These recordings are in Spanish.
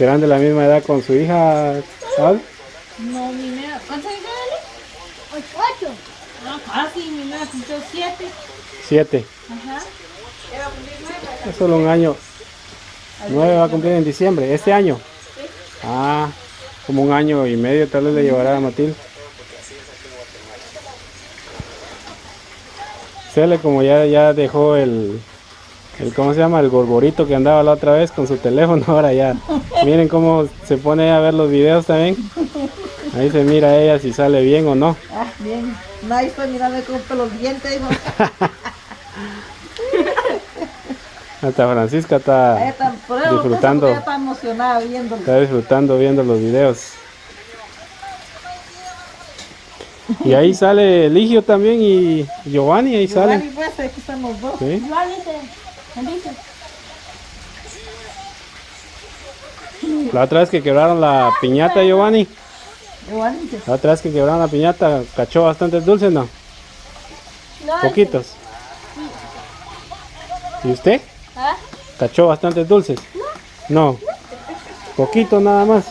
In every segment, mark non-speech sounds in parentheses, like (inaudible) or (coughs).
¿Serán de la misma edad con su hija, ¿sabes? No, mi nena. ¿Cuántos años tiene? Ocho. No, casi, mi nena cumplió siete. Siete. Ajá. Es solo un año. Nueve va a cumplir en diciembre, este año. Ah, como un año y medio tal vez le llevará a Matilde. Cele como ya, ya dejó el, el, ¿cómo se llama? El gorgorito que andaba la otra vez con su teléfono, (laughs) ahora ya. Miren cómo se pone a ver los videos también. Ahí se mira ella si sale bien o no. Ah, bien. Nadie está mirando cómo los dientes, hijo. (laughs) Hasta Francisca está está, disfrutando. Está emocionada viéndolo. Está disfrutando viendo los videos. Y ahí sale Eligio también y Giovanni, ahí Giovanni, salen. pues, aquí están los dos. ¿Sí? La otra vez que quebraron la piñata, Giovanni. La otra vez que quebraron la piñata, cachó bastantes dulces, ¿no? No, Poquitos. ¿Y usted? ¿Ah? ¿Cachó bastantes dulces? No. Poquito nada más.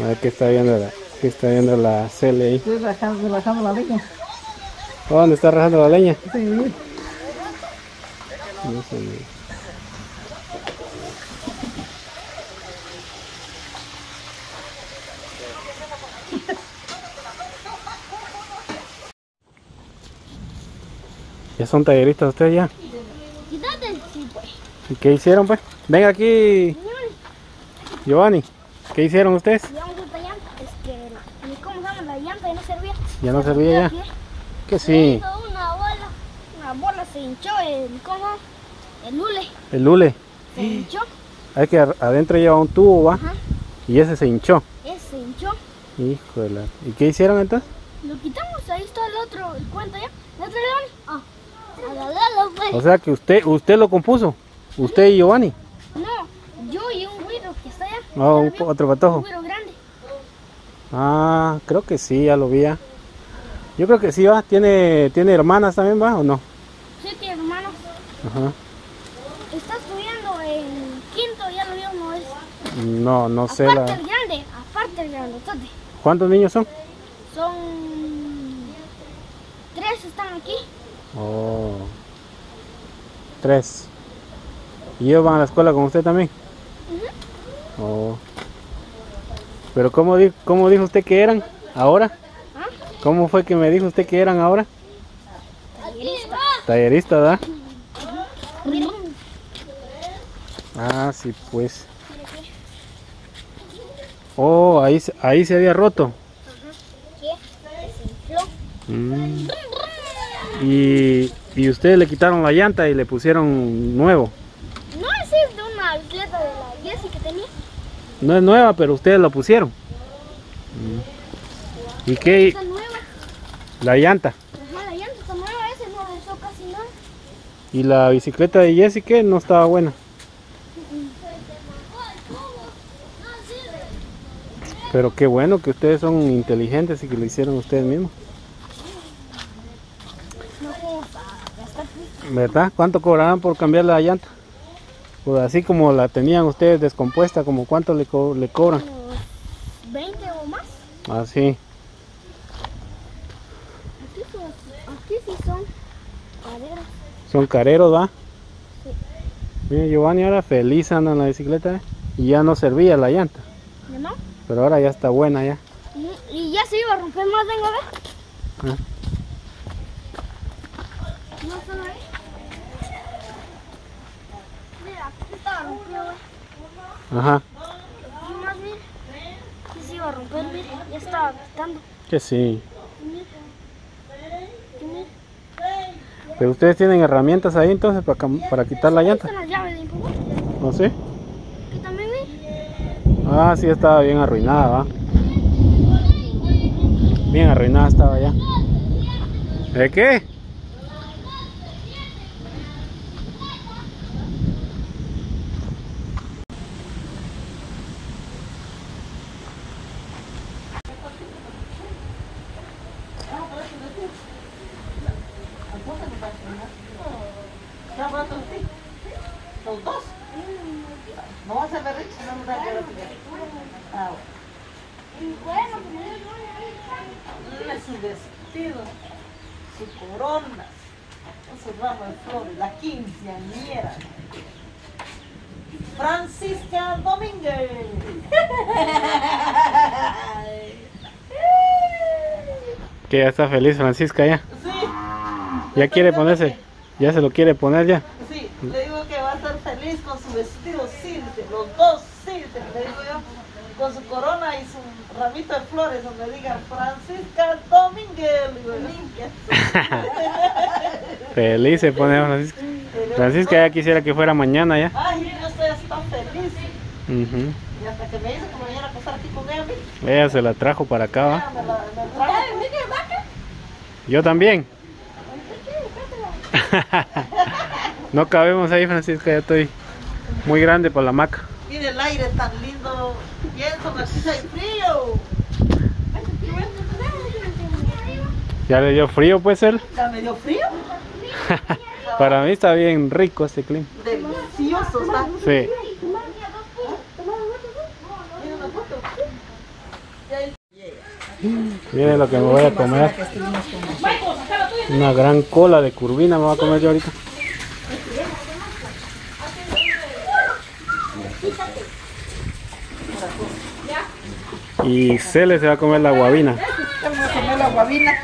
A ver qué está viendo la, qué está viendo la Cele ahí. estoy rajando, rajando la leña. ¿Dónde está rajando la leña? Sí, No sé, Ya son talleristas ustedes ya. Quítate, sí, pues. ¿Y qué hicieron pues? Venga aquí, Giovanni. ¿Qué hicieron ustedes? Llevamos esta llanta, es que, ni ¿cómo se llama? La llanta ya no servía. ¿Ya no servía ya? Aquí, Se sí. una bola, una bola se hinchó, el, ¿cómo? El hule El lule. se hinchó, Hay que adentro lleva un tubo, va. ajá, Y ese se hinchó. ese se hinchó. La... ¿Y qué hicieron entonces? Lo quitamos, ahí está el otro, el cuento ya. ¿El otro león? Agarralo pues. O sea que usted usted lo compuso. Usted y Giovanni. No, yo y un güiro que está allá. Ah, un ¿Ya lo po- vio? otro Un patojo. grande. Ah, creo que sí, ya lo vi ya. Yo creo que sí va. ¿Tiene, tiene hermanas también va o no? Sí, tiene hermanos. Ajá. Está estudiando en quinto, ya lo vio una vez. No, no sé. aparte La... el grande, aparte el grande, ¿Cuántos niños son? Son tres están aquí. Oh. Tres. ¿Y ellos van a la escuela con usted también? Oh. Pero ¿cómo, di- ¿cómo dijo usted que eran ahora? ¿Ah? ¿Cómo fue que me dijo usted que eran ahora? Tallerista. Tallerista, ¿verdad? Ah, sí, pues. Oh, ahí, se- ahí se había roto. Mm. Y, y ustedes le quitaron la llanta y le pusieron nuevo. No, ese es de una bicicleta de la Jessie que tenía. No es nueva, pero ustedes lo pusieron. Mm. ¿Y qué? Está nueva. La llanta. Ajá, la llanta está nueva, ese no usó casi nada. ¿Y la bicicleta de Jessie qué? No estaba buena. Pero qué bueno que ustedes son inteligentes y que lo hicieron ustedes mismos. Gastar ¿Verdad? ¿Cuánto cobrarán por cambiar la llanta? Pues así como la tenían ustedes descompuesta, como cuánto le, co- le cobran. unos 20 o más. Así. Aquí, son, aquí sí son caderas. Son careros, ¿va? Sí. Mira, Giovanni ahora feliz anda en la bicicleta ¿eh? y ya no servía la llanta. ¿Ya no? Pero ahora ya está buena ya. Y, y ya se iba a romper más, venga a ver. Ah. No solo ahí. Mira, aquí estaba rompido, güey. Ajá. Y más, mira. Sí se iba a romper, mira. Ya estaba quitando. Que sí. Pero ustedes tienen herramientas ahí entonces para, para quitar la llanta. las llaves de. ¿No sé? También, mira. Ah, sí estaba bien arruinada, ¿va? Bien arruinada estaba ya. ¿De qué? Ah, Bueno, Mira su vestido, su corona, su ramo de flores, la quinceañera. Francisca Domínguez. Que ya está feliz Francisca ya. Sí, Ya quiere ponerse. Ya se lo quiere poner ya. sí, le digo que va a estar feliz con su vestido silce, los dos silce, le digo yo, con su corona y su ramito de flores, donde diga Francisca Domínguez. (laughs) Feliz se pone Francisca. Francisca ya quisiera que fuera mañana ya. Ay, yo estoy hasta feliz. Y hasta que me dice que me viniera a pasar aquí con ella, Ella se la trajo para acá, ¿va? me la me trajo. Yo también. (laughs) No cabemos ahí, Francisca, ya estoy muy grande para la maca. Mire el aire tan lindo. Pienso que aquí hay frío. Ya le dio frío, pues él. Ya me dio frío. (laughs) Para mí está bien rico este clima. Delicioso está. Sí. Mira Miren lo que me voy a comer. Una gran cola de curvina me voy a comer yo ahorita. Y Cele se va a comer la guabina. Ya me voy a comer la guabina.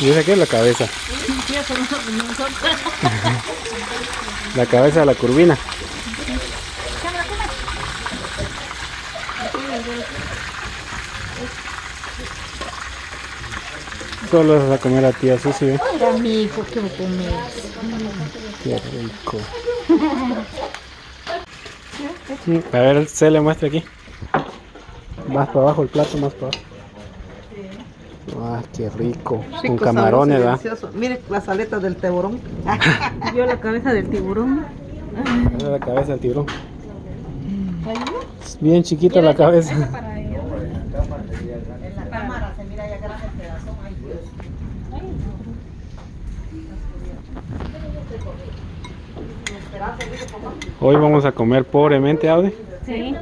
¿Y esa qué es la cabeza? La cabeza de la curvina. Solo se va a comer a tía Susi, ¿ve? Mira, mi hijo, ¿qué comer? Qué rico. A ver, se le muestra aquí. Más para abajo el plato, más para abajo. Ah, qué rico. Con camarones, ¿verdad? Mire las aletas (laughs) del tiburón. Yo la cabeza del tiburón. La cabeza del tiburón. Bien chiquita la cabeza. En la cámara se mira ya grande el pedazo. Ay, Dios. Esperanza, dice papá. Hoy vamos a comer pobremente, Audi. Sí.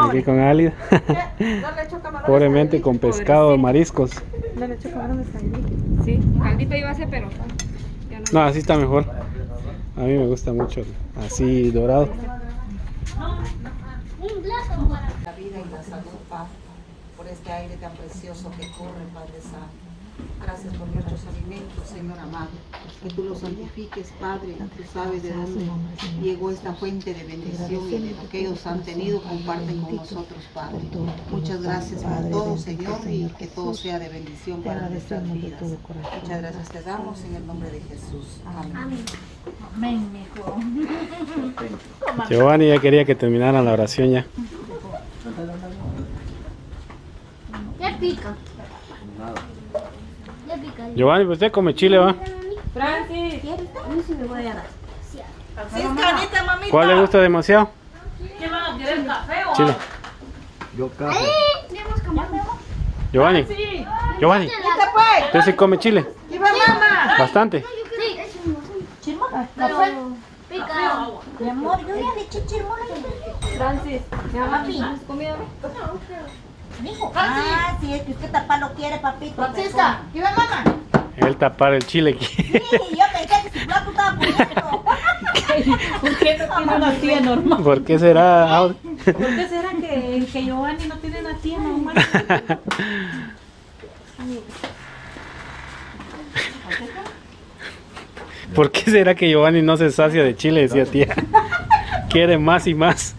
Aquí con Álida. (laughs) Pobremente con pescado, mariscos. No le echo camarones caldito. Sí, caldito iba a ser, pero. No, así está mejor. A mí me gusta mucho así dorado. La vida y la salud, Padre, por este aire tan precioso que corre, Padre Santo. Gracias por nuestros alimentos, Señor amado. Que tú los santifiques, Padre. Tú sabes de dónde llegó esta fuente de bendición y de lo que ellos han tenido, comparten con nosotros, Padre. Muchas gracias por todo, Señor, y que todo sea de bendición para nuestras vidas. Muchas gracias te damos en el nombre de Jesús. Amén. Ven, mijo. (laughs) Giovanni ya quería que terminaran la oración ya. Ya pica. Pica. Giovanni, pues usted come chile, ¿va? Francis. Sí me voy a dar. Mamita. ¿Cuál le gusta demasiado? ¿Qué van a querer, café o Chile. Tenemos camarón. Giovanni. Giovanni, ¿Qué pues? ¿usted sí come chile? ¿Qué va, mamá? Bastante. Sí. Pero pica. Mi amor, yo ya le eché chirmol Francis, mi mamá ¿tienes comida? Ah, sí, es que usted tapar lo quiere, papito. Francisca, ¿qué va, mamá? Él tapar el chile aquí. Sí, yo pensé que su plato estaba. ¿Por qué no tiene una tía normal? ¿Por qué será? ¿Por qué será que, que Giovanni no tiene una tía normal? ¿Por qué será que Giovanni no se sacia de chile? Decía tía. Quiere más y más.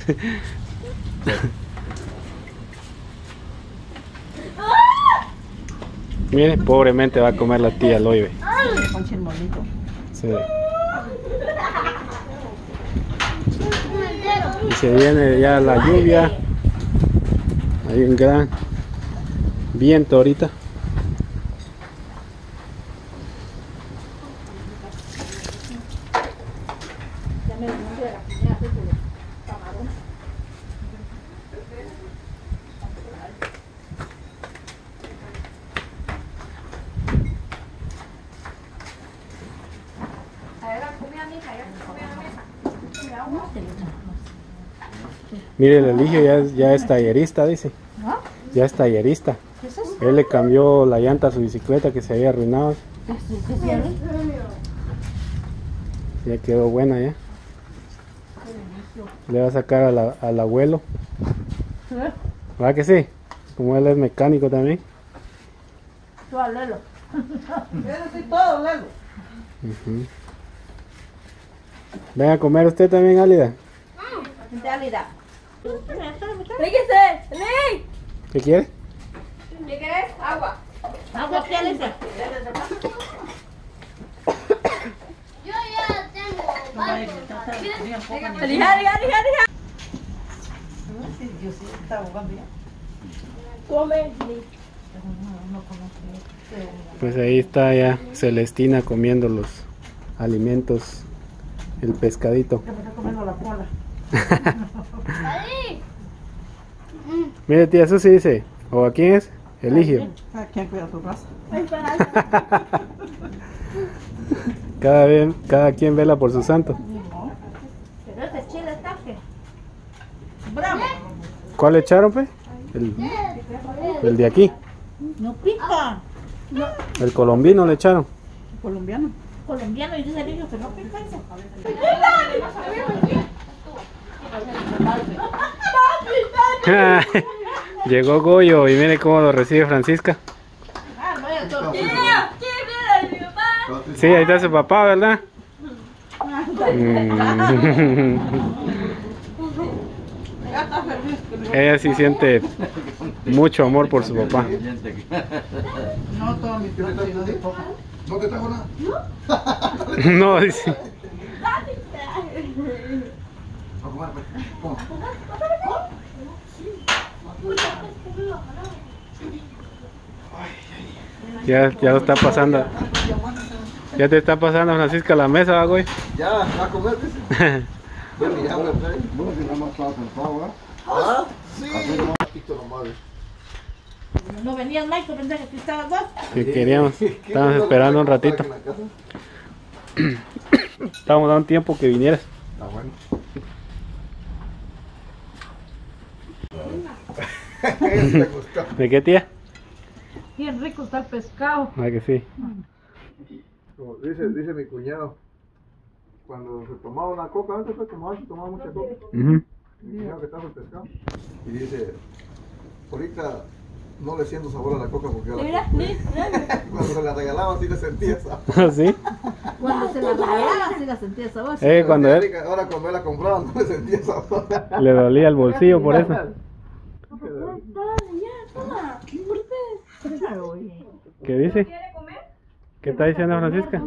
Mire, pobremente va a comer la tía chirmolito. Sí. Y se viene ya la lluvia. Hay un gran viento ahorita. Mire, el elige ya, es tallerista, dice. Ya es tallerista. Él le cambió la llanta a su bicicleta que se había arruinado. Ya quedó buena ya. Le va a sacar al abuelo. ¿Verdad que sí? Como él es mecánico también. Yo (laughs) Yo soy todo, Lelo. Ven a comer usted también, Álida. Álida. Fíjese, Lee. ¿Qué quiere? ¿Qué querés? Agua. Agua, ¿qué? Yo ya tengo elija, elija, elija. Yo sí jugando ya. Come, Lee. Pues ahí está ya Celestina comiendo los alimentos, el pescadito. Ya me está comiendo la cola. Ahí. Mire, tía Susi dice, ¿o a quién es? Eligio. ¿A quién cuida tu raza? Cada, vez, cada quien vela por su santo. Bravo. ¿Cuál le echaron, pues? El, el de aquí. No pica. El colombino le echaron. Colombiano. Colombiano y dice el niño que no pica eso. Llegó Goyo y mire cómo lo recibe Francisca. Ah. Sí, ahí está su papá, ¿verdad? Mm. (laughs) Ella sí siente mucho amor por su papá. No, todo mi ¿No te trajo nada? No, (laughs) dice. A comer, pues. Ya, ya lo está pasando. Ya te está pasando Francisca la mesa, ¿va, güey. Ya, a comer, dice. (laughs) Ya ni hambre trae. Bueno, si nada más estaba sentado, ¿verdad? ¿Ah? Sí. Así nomás, nomás. No venía Mike, pensé que aquí estaba vos. Que queríamos, estábamos esperando un ratito. (coughs) Estábamos dando tiempo que vinieras. Está bueno. Te (laughs) gustó. ¿De qué tía? Bien rico está el pescado. Ah, que sí. Como dice, dice mi cuñado, cuando se tomaba una coca, antes pues tomaba, se tomaba mucha coca. Ujú. Mi cuñado que estaba el pescado. Y dice, ahorita no le siento sabor a la coca porque a la Mira, coca- cuando se la regalaban sí le sentía sabor. ¿Ah, ¿Sí? Cuando se la regalaban, sí la sentía esa voz. Eh, cuando él Ahora cuando él la compraba no le sentía sabor. le dolía el bolsillo por eso. ¿Qué dice? ¿Quiere comer? ¿Qué está diciendo Francisca?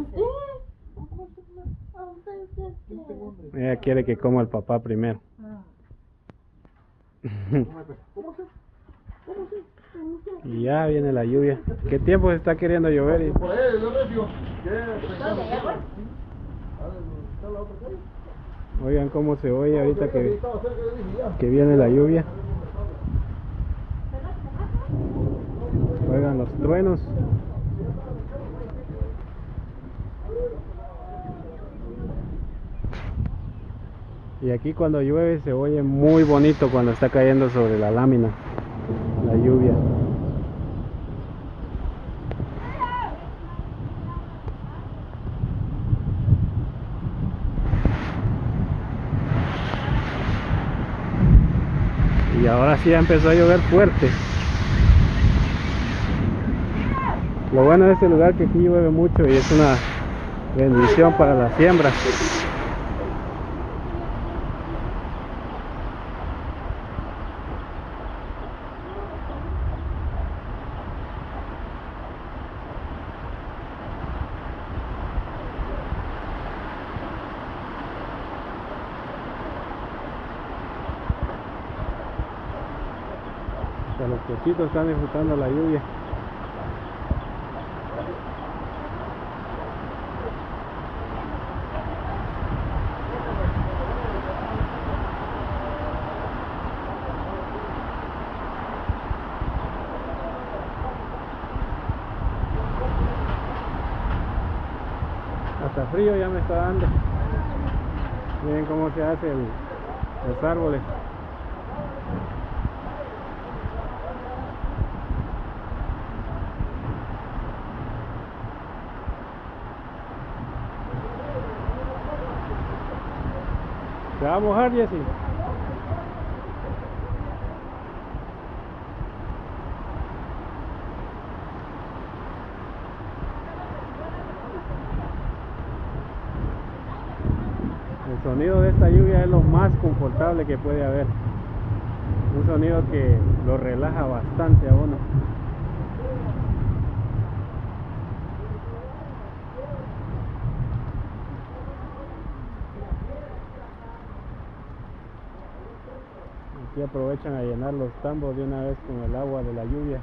Ella quiere que coma el papá primero. Y ya viene la lluvia. ¿Qué tiempo se está queriendo llover? Y- Por ahí, yo recio. Oigan cómo se oye ahorita que, que viene la lluvia. Oigan los truenos. Y aquí cuando llueve se oye muy bonito cuando está cayendo sobre la lámina la lluvia. Y ahora sí ya empezó a llover fuerte. Lo bueno de este lugar que aquí llueve mucho y es una bendición para las siembras. Cochitos están disfrutando la lluvia. Hasta frío ya me está dando. Miren cómo se hace el- los árboles. Va a mojar, Jessy? El sonido de esta lluvia es lo más confortable que puede haber. Un sonido que lo relaja bastante a uno. Aquí aprovechan a llenar los tambos de una vez con el agua de la lluvia.